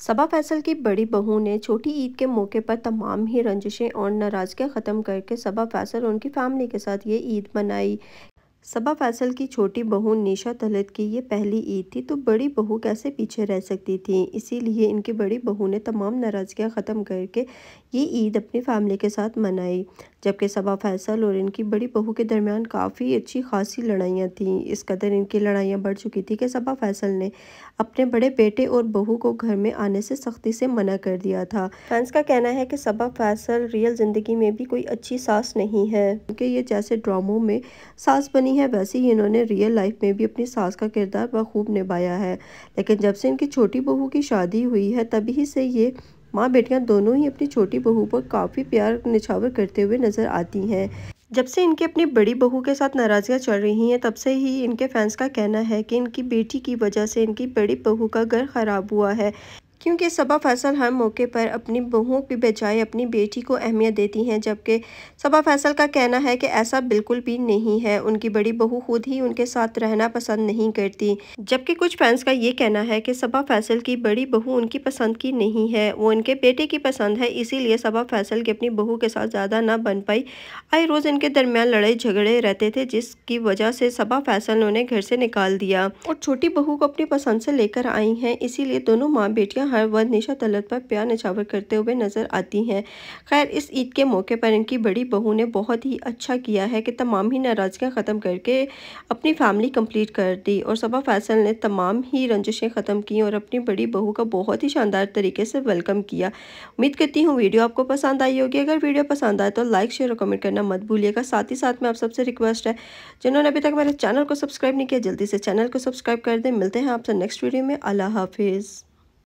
صبا فیصل کی بڑی بہو نے چھوٹی عید کے موقع پر تمام ہی رنجشیں اور ناراضگیاں ختم کر کے صبا فیصل ان کی فیملی کے ساتھ یہ عید منائی۔ صبا فیصل کی چھوٹی بہو نیشا طلعت کی یہ پہلی عید تھی تو بڑی بہو کیسے پیچھے رہ سکتی تھی؟ اسی لیے ان کی بڑی بہو نے تمام ناراضگیاں ختم کر کے یہ عید اپنی فیملی کے ساتھ منائی، جبکہ صبا فیصل اور ان کی بڑی بہو کے درمیان کافی اچھی خاصی لڑائیاں تھیں۔ اس قدر ان کی لڑائیاں بڑھ چکی تھی کہ صبا فیصل نے اپنے بڑے بیٹے اور بہو کو گھر میں آنے سے سختی سے منع کر دیا تھا۔ فینس کا کہنا ہے کہ صبا فیصل ریئل زندگی میں بھی کوئی اچھی ساس نہیں ہے، کیونکہ یہ جیسے ڈراموں میں ساس بنی ہے، ویسے ہی انہوں نے ریئل لائف میں بھی اپنی ساس کا کردار بخوب نبھایا ہے۔ لیکن جب سے ان کی چھوٹی بہو کی شادی ہوئی ہے، تبھی سے یہ ماں بیٹیاں دونوں ہی اپنی چھوٹی بہو پر کافی پیار نچھاور کرتے ہوئے نظر آتی ہیں۔ جب سے ان کے اپنی بڑی بہو کے ساتھ ناراضیاں چل رہی ہیں، تب سے ہی ان کے فینس کا کہنا ہے کہ ان کی بیٹی کی وجہ سے ان کی بڑی بہو کا گھر خراب ہوا ہے۔ کیونکہ صبا فیصل ہر موقع پر اپنی بہووں کی بجائے اپنی بیٹی کو اہمیت دیتی ہیں، جبکہ صبا فیصل کا کہنا ہے کہ ایسا بالکل بھی نہیں ہے۔ ان کی بڑی بہو خود ہی ان کے ساتھ رہنا پسند نہیں کرتی۔ جبکہ کچھ فینس کا یہ کہنا ہے کہ صبا فیصل کی بڑی بہو ان کی پسند کی نہیں ہے، وہ ان کے بیٹے کی پسند ہے، اسی لیے صبا فیصل کی اپنی بہو کے ساتھ زیادہ نہ بن پائی۔ آئے روز ان کے درمیان لڑائی جھگڑے رہتے تھے، جس کی وجہ سے صبا فیصل نے انہیں گھر سے نکال دیا۔ اور چھوٹی بہو کو اپنی پسند سے لے کر آئی ہیں، اسی لیے دونوں ماں بیٹیاں ہر وقت نیشا طلعت پر پیار نچھاور کرتے ہوئے نظر آتی ہیں۔ خیر، اس عید کے موقع پر ان کی بڑی بہو نے بہت ہی اچھا کیا ہے کہ تمام ہی ناراضگیاں ختم کر کے اپنی فیملی کمپلیٹ کر دی اور صبا فیصل نے تمام ہی رنجشیں ختم کی اور اپنی بڑی بہو کا بہت ہی شاندار طریقے سے ویلکم کیا۔ امید کرتی ہوں ویڈیو آپ کو پسند آئی ہوگی۔ اگر ویڈیو پسند آئے تو لائک شیئر اور کمنٹ کرنا مت بھولیے گا۔ ساتھ ہی ساتھ میں آپ سب سے ریکویسٹ ہے، جنہوں نے ابھی تک میرے چینل کو سبسکرائب نہیں کیا، جلدی سے چینل کو سبسکرائب کر دیں۔ ملتے ہیں آپ سے نیکسٹ ویڈیو میں۔ اللہ حافظ۔